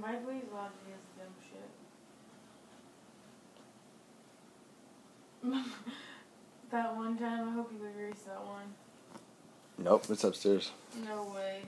My boy's logic is dumb shit. that one time, I hope you erase that one. Nope, it's upstairs. No way.